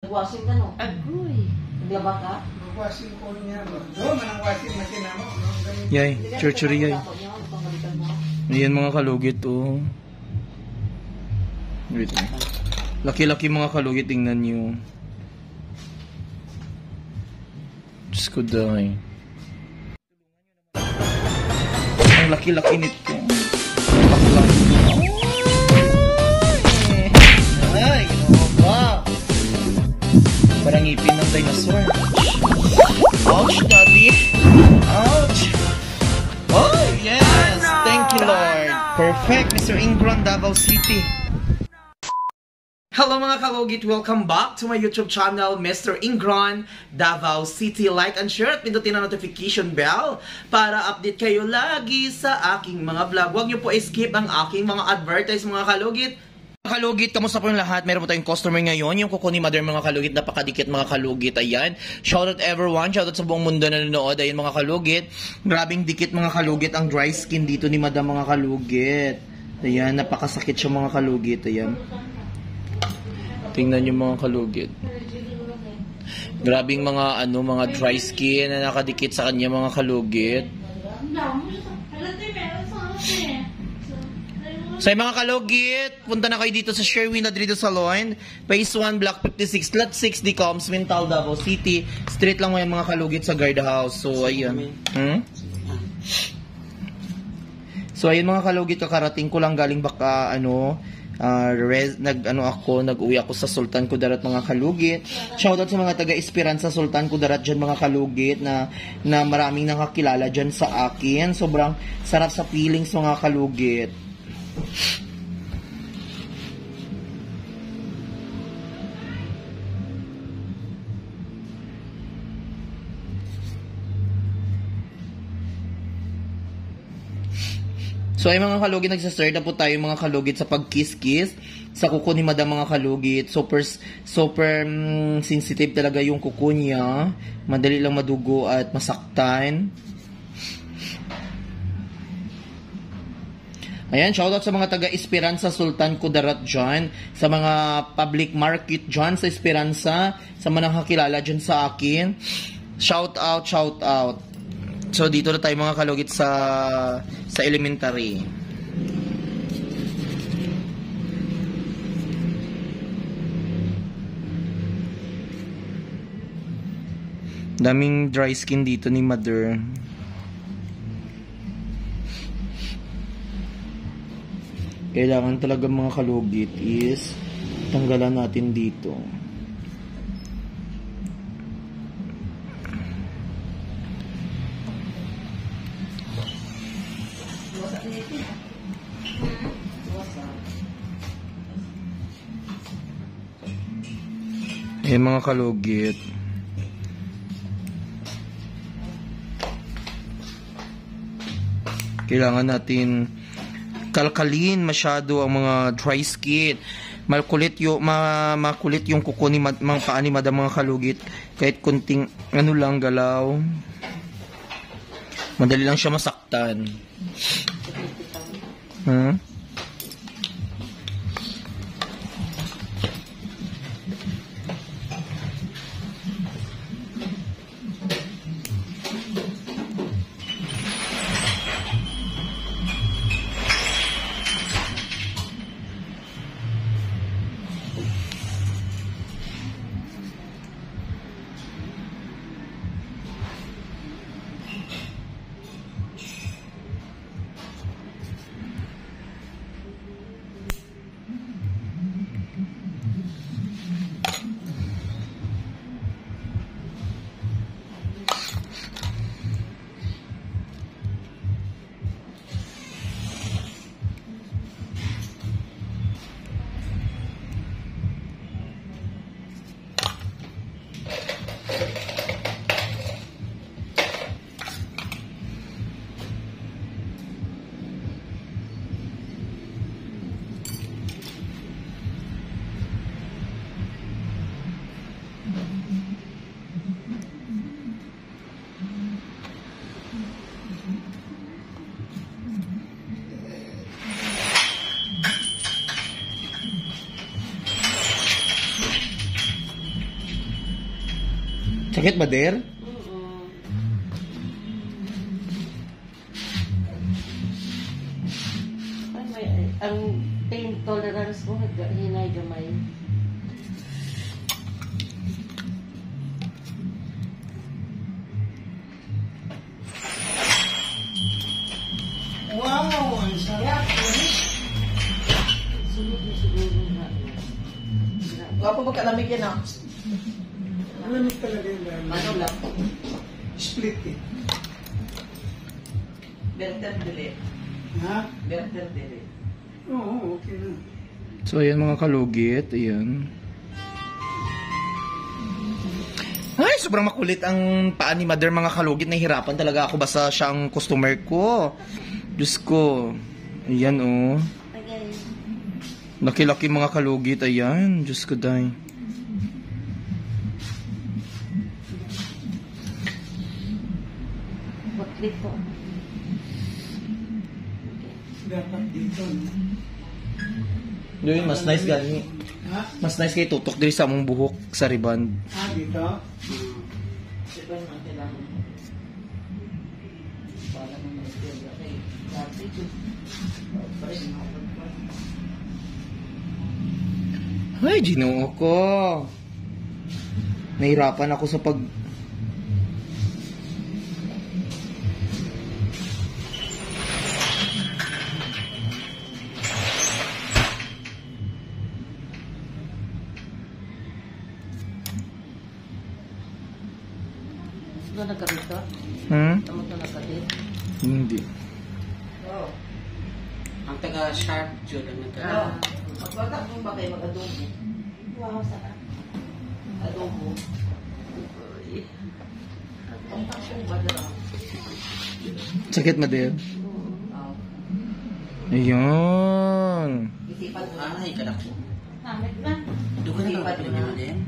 Nag-washing ka, no? Agoy. Naglaba ka? Washing ko niya. Do, manang washing machine na mo. Yay, churchery yay. Ayan mga kalugit, oh. Wait. Laki-laki mga kalugit, tingnan nyo. Diyos ko dahi. Ang laki-laki nito. Ngipin ng dinosaur. Ouch, daddy. Ouch. Oh, yes. Thank you, Lord. Perfect, Mr. Ingron, Davao City. Hello mga kalugit! Welcome back to my YouTube channel, Mr. Ingron, Davao City. Like and share at pindutin ang notification bell para update kayo lagi sa aking mga vlog. Huwag niyo po skip ang aking mga advertise mga kalugit. Kalugit, kamusta po yung lahat? Meron po tayong customer ngayon, yung kuko ni Mother mga kalugit, napakadikit mga kalugit, ayan. Shoutout everyone, shoutout sa buong mundo na nanonood, ayan mga kalugit. Grabing dikit mga kalugit ang dry skin dito ni Madam mga kalugit. Ayan, napakasakit siya mga kalugit, ayan. Tingnan yung mga kalugit. Grabing mga ano, mga dry skin na nakadikit sa kanya mga kalugit. So mga kalugit, punta na kayo dito sa Sherwin Adrido Salon, Phase 1, Block 56, Lot 6, Decoms, Mintal, Davao City. Street lang mo yung mga kalugit sa guard house. So, ayun. Hmm? So, ayun mga kalugit, kakarating ko lang galing baka, ano, ah, res, nag, ano ako, nag-uwi ako sa Sultan Kudarat mga kalugit. Shoutout sa mga taga Esperanza Sultan Kudarat dyan mga kalugit na, na maraming nakakilala dyan sa akin. Sobrang sarap sa feelings mga kalugit. So ay mga kalugit, nagsastart na po tayo mga kalugit sa pag-kiss-kiss sa kuko ni Madam mga kalugit. Super, super mm, sensitive talaga yung kuko niya. Madali lang madugo at masaktan. Ayan, shoutout sa mga taga Esperanza Sultan Kudarat dyan, sa mga public market dyan sa Esperanza, sa mga nakakilala dyan sa akin. Shout out, shout out. So dito na tayo mga kalugit sa sa elementary. Daming dry skin dito ni Mother. Kailangan talaga mga kalugit is tanggalan natin dito. Eh mga kalugit. Kailangan natin kalkalin masyado ang mga dry skin. Makulit yung ma, makulit yung kuko ni mad, mga paa madam mga kalugit kahit kunting ano lang galaw. Madali lang siya masaktan. Hmm? Sakit ba, Der? Oo. Ay, may, ang pain tolerance mo, hinay gamay. Wow, ang sarap. Sunod na siguro na. Wapo ba kalamig yan ah? Malamig talaga yung dahil. Ano lang? Split eh. Better dili. Ha? Better dili. Oo, okay na. So, ayan mga kalugit. Ayan. Ay, sobrang makulit ang paa ni Mother mga kalugit. Nahihirapan talaga ako basta siya ang customer ko. Diyos ko. Ayan oh. Tagay. Laki-laki mga kalugit. Ayan. Diyos ko day. Po. Dapat dito. Yun, mas nice gani. Ha? Mas nice kay tutok diri sa among buhok sa riband. Ah, dito? Yung mga kailangan mo? Para naman sila kay dati ko. Na. Ay, ginoo ko. Nahirapan ako sa pag... Sakit na din. Ayun. Isipan mo na. Ay, kada ko. Namit na. Do ka na ba pinili din?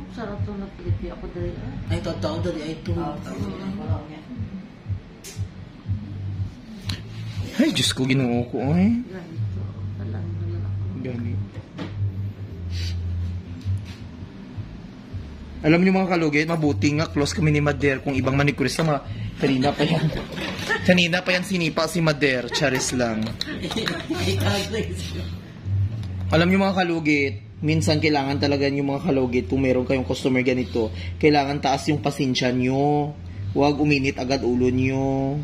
Ang sarap to na Pilipi ako ah. Ay, totoo dali ay ito. Ay, Diyos ko, ginoo ko. Ay. Gani. Alam niyo mga kalugit, mabuti nga close kami ni Mader kung ibang manicurist na mga kanina pa yan. kanina pa yan sinipa si Mader, charis lang. Alam niyo mga kalugit, minsan kailangan talaga yung mga kalugit kung meron kayong customer ganito, kailangan taas yung pasensya nyo. Huwag uminit agad ulo nyo.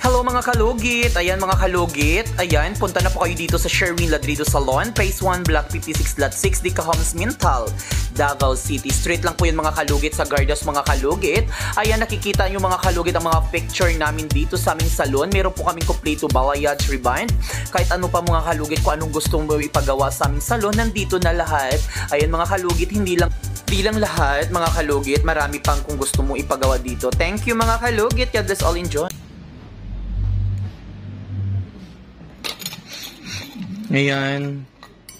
Hello mga kalugit! Ayan mga kalugit. Ayan, punta na po kayo dito sa Sherwin Ladrido Salon, Phase 1, Block 56, Lot 6, Dica Homes, Mintal, Davao City. Street lang po yun mga kalugit sa Gardas mga kalugit. Ayan, nakikita nyo mga kalugit ang mga picture namin dito sa aming salon. Meron po kaming kompleto balayage, rebind. Kahit ano pa mga kalugit, kung anong gusto mo ipagawa sa aming salon, nandito na lahat. Ayan mga kalugit, hindi lang Di lang lahat, mga kalugit, marami pang kung gusto mo ipagawa dito. Thank you mga kalugit. God bless all enjoy. Ngayon,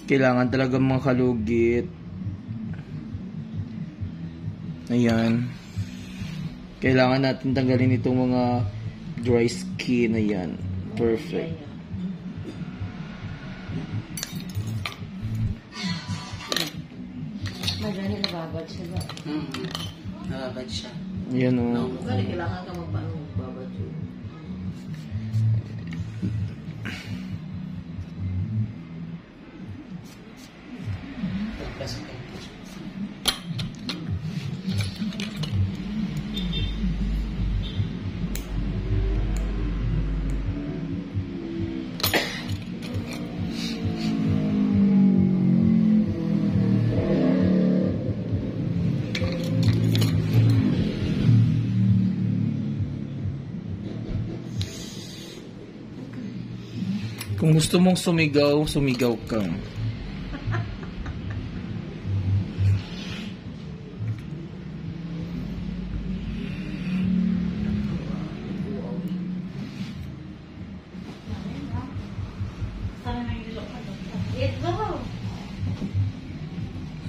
kailangan talaga mga kalugit. Ayan. Kailangan natin tanggalin itong mga dry skin. Ayan. Perfect. May gani nababad sila. Hmm. Nababad siya. Ayan o. No. Gani kailangan Kung gusto mong sumigaw, sumigaw ka.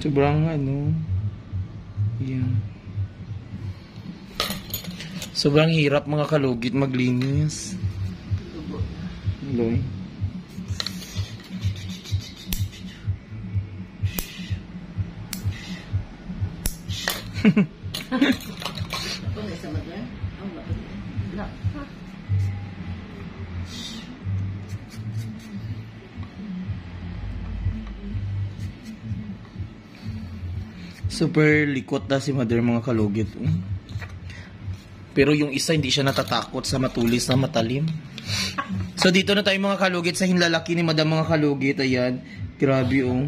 Sobrang ano. Yan. Sobrang hirap mga kalugit maglinis. Loy. Super likot na si mother mga kalugit. Pero yung isa hindi siya natatakot sa matulis na matalim. So dito na tayo mga kalugit sa hinlalaki ni madam mga kalugit. Ayan. Grabe oh.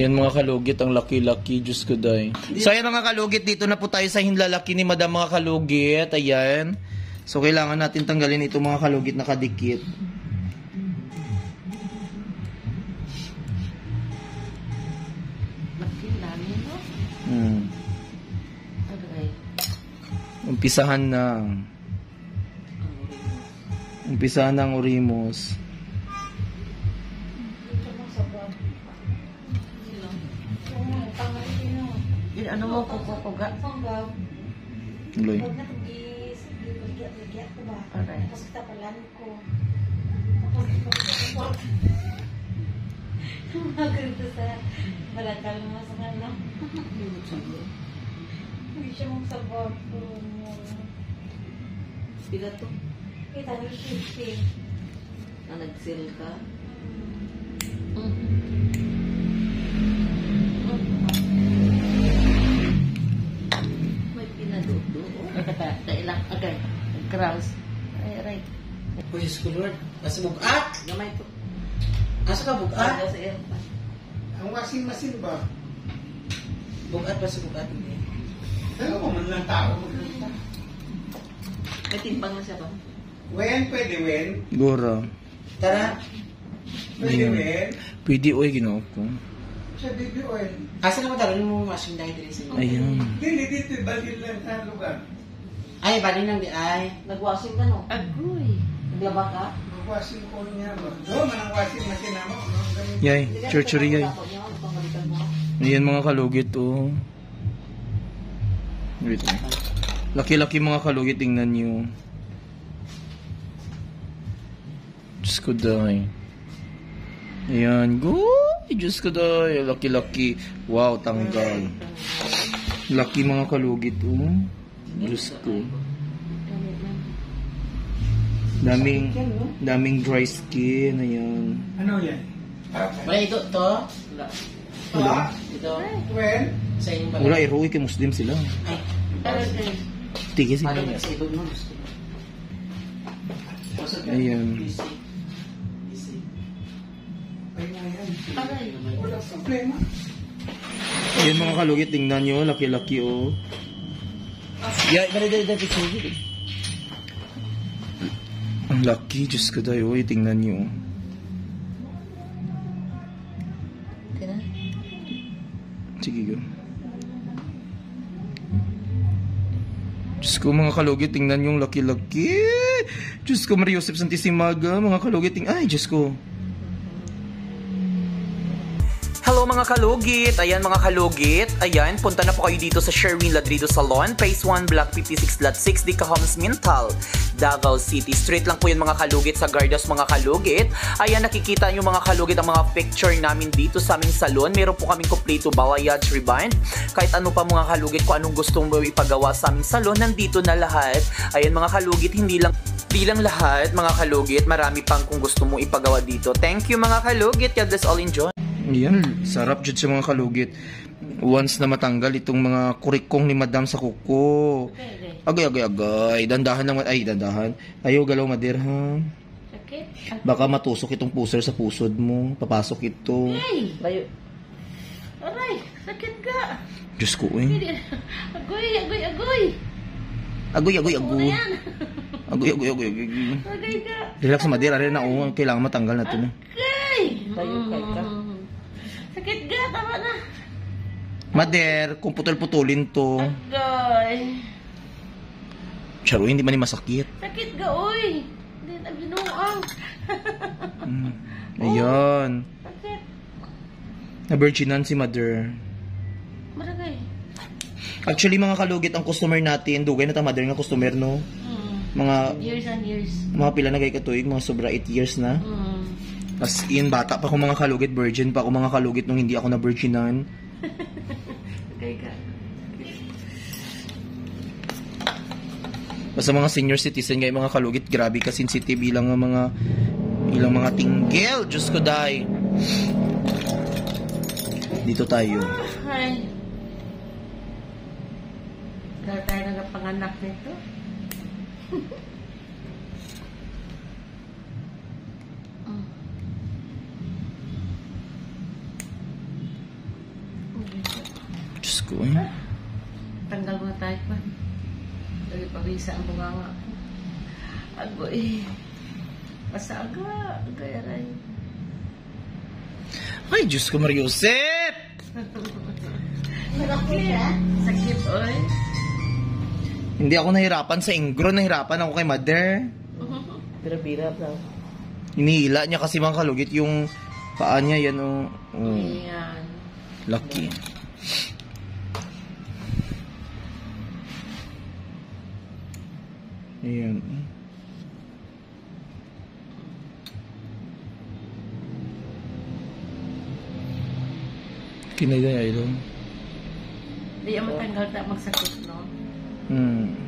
Yan mga kalugit, ang laki-laki, Diyos ko day. So ayan mga kalugit, dito na po tayo sa hinlalaki ni madam mga kalugit. Ayan. So kailangan natin tanggalin itong mga kalugit na kadikit. Hmm. Umpisahan na. Umpisahan ng Orimos. Ano mo kukukuga? Loy. Aray. Maganda sa balakal mo sa ano. Hindi siya mong sabot. Mo. Pila to? Kita mo shifting. Na nag-sell ka? May Grounds. Ay. Uy, Diyos ko Lord. Asa bugat? Gamay ko. Asa ka bugat? Ayaw sa airpan. Ang washing machine ba? Bugat ba sa bugat? Hindi. Ano mo man lang tao? May timbang na siya ba? Wen, pwede wen. Gora. Tara. Pwede Ayun. wen. Pwede, oy, ginoo ko. Sa baby oil. Asa naman tara mo washing dahil dito sa? Ayan. Dili dito, balil lang sa lugar. Ay, bali nang di ay. Nag-washing ka no? Agoy. Naglaba ka? Mag-washing ko niya ba? Do, man ang washing machine na mo. no? Ganun. Yay, churchery yay. Mo. Ayan mga kalugit, oh. Wait. Laki-laki mga kalugit, tingnan nyo. Diyos ko dahi. Ayan, go! Diyos ko dahi. Laki-laki. Wow, tanggal. Laki mga kalugit, oh. Diyos ko. Daming, daming dry skin. Ayan. Ano yan? Wala ito to? Wala. ah, Ito. Wen? Sa inyong bala. Wala, eroy kay Muslim sila. Ay. Tige sila. ba sa ibon mo? Ayan. Wala. Ayan mga kalugit, tingnan nyo, laki-laki oh. Yeah, bali dali dali picture dito. Ang laki, Diyos ko dayo, oy, tingnan nyo. Tina? Sige go. Diyos ko mga kalugit, tingnan yung laki-laki. Diyos ko, Maria Joseph Santisimaga, mga kalugit, ting ay, Diyos ko. Mga kalugit! Ayan mga kalugit. Ayan, punta na po kayo dito sa Sherwin Ladrido Salon, Phase 1, Block 56, Lot 6, Dica Homes, Mintal, Davao City. Straight lang po yun mga kalugit sa Gardas mga kalugit. Ayan, nakikita nyo mga kalugit ang mga picture namin dito sa aming salon. Meron po kaming kompleto balayage rebind. Kahit ano pa mga kalugit, kung anong gusto mo ipagawa sa aming salon, nandito na lahat. Ayan mga kalugit, hindi lang Di lang lahat, mga kalugit, marami pang kung gusto mong ipagawa dito. Thank you mga kalugit. God bless all enjoy. Yan, sarap dyan sa mga kalugit. Once na matanggal itong mga kurikong ni madam sa kuko. Agay, agay, agay. Dandahan naman. Ay, dandahan. Ayaw galaw madir, ha? Sakit? Baka matusok itong puser sa pusod mo. Papasok ito. Ay! Bayo. Aray! Sakit ka! Diyos ko, eh. Agoy! Agoy! Agoy! Agoy, agoy, agoy. Agoy, agoy, agoy, agoy. Relax, madir. Aray na, oh. Kailangan matanggal na ito. na. Bayo ka. Sakit ka! Tama na! Mader, kung putol-putulin to. Agay! Charo, hindi man ni masakit. Sakit ka, uy! Hindi na binuang! Mm. Ayan. Sakit! Na-virginan si mother. Maragay. Actually, mga kalugit ang customer natin, dugay na ta mother nga customer, no? Mm. Mga Years and years. mga pila na gay katuig, mga sobra 8 years na. Mm. As in, bata pa ako mga kalugit, virgin pa ako mga kalugit nung hindi ako na Agay ka. Basta mga senior citizen ngayon mga kalugit, grabe ka sensitive ilang mga ilang mga tinggel. Diyos ko dai. Dito tayo. Ay. Kaya tayo nagapanganak nito. Mm. Diyos ko eh. Tanggal mo tayo pa. Dali pabisa ang bunganga ko. Agoy. Masaga. Agoy aray. Ay, Diyos ko Mariusep! Malaki ah. Sakit oy. Hindi ako nahirapan sa ingro, nahirapan ako kay mother. Pero bira daw. Hinihila niya kasi mga kalugit yung paa niya, yan o. Oh, Ayan. lucky. Ayan. Kinay na ilo. Di yung matanggal na magsakit, no? Hmm.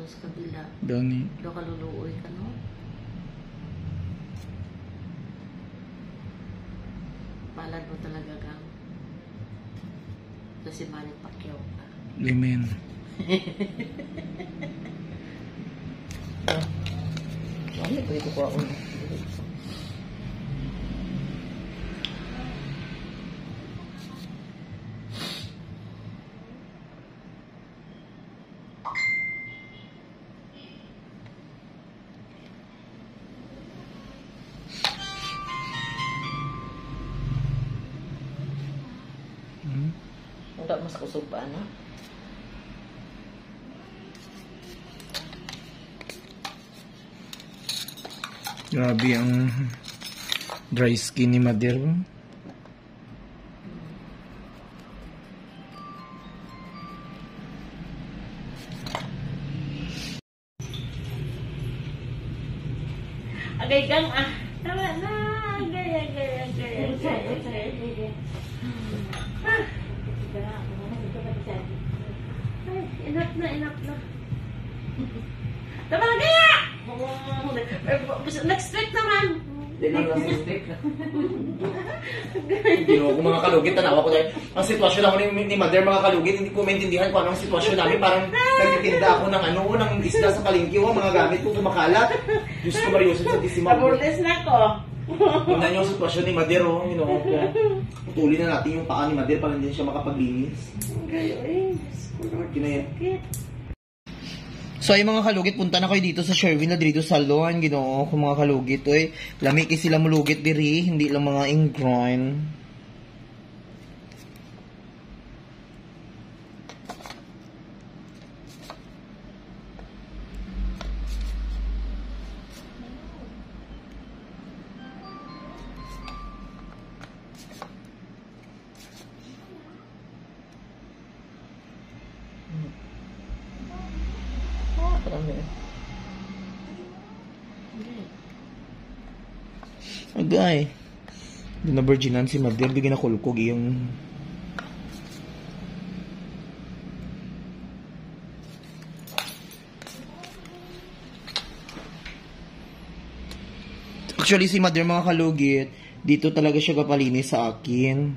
Doon sa kabila. Dani. Doon ka luluoy ka, no? Palad mo talaga, Gang. Ito si Manny Pacquiao ka. Limen. Ano ba ito ko ako? Grabe ang dry skin ni Madir. Agay, Gang, ah! Tama na! Agay, agay, agay, agay, agay. Ah! Ay, enough na, enough na. Tama na, Gaya! Next week naman! Hindi ako mga kalugit, tanawa ko dahil ang sitwasyon ako ni, ni Mother mga kalugit, hindi ko maintindihan kung anong sitwasyon namin. Parang nagtitinda ako ng ano, ng isda sa palengke, oh, mga gamit ko kumakalat. Diyos ko Mariusip sa Tissima. Paburles na ko. Tingnan niyo ang sitwasyon ni Mother, oh, you know, kung putulin na natin yung paa ni Mother para hindi siya makapaglinis. Yan. Sakit. So ay mga kalugit, punta na kayo dito sa Sherwin na dito sa Salon, ginoo ko mga kalugit. Oy, lami kay sila mulugit diri, hindi lang mga ingroin. Agay. Doon na virginan si Mabel, bigyan na kulkog yung... Actually, si Mother mga kalugit, dito talaga siya kapalinis sa akin.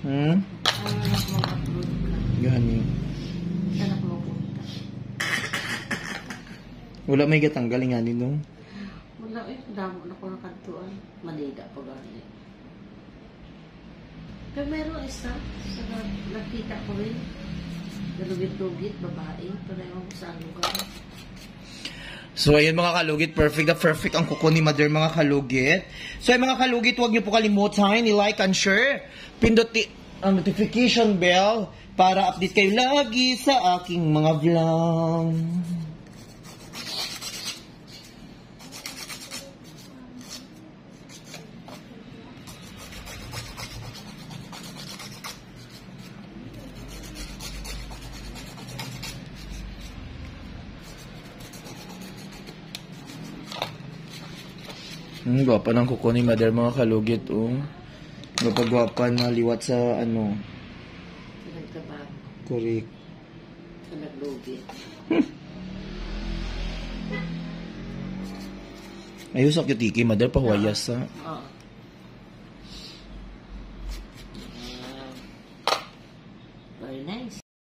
Hmm? Wala may gatanggal nga nino. Wala eh. Damo na ko ng kantuan. Manida pa gani. Pero meron isa. Sa nakita ko rin. Galugit-lugit, babae. Pero ko saan lugar. So, ayun mga kalugit, perfect na perfect ang kuko ni Mother mga kalugit. So, ayun mga kalugit, huwag niyo po kalimutan, i-like and share. Pinduti, ang notification bell para update kayo lagi sa aking mga vlog. Hmm, gwapa ng kuko ni mother mga kalugit, oh. Gapagwapa na liwat sa ano, Nagtrabaho. kurik. Sa naglugi. Ayos sa kitiki, mother, pahuayas sa. Oo.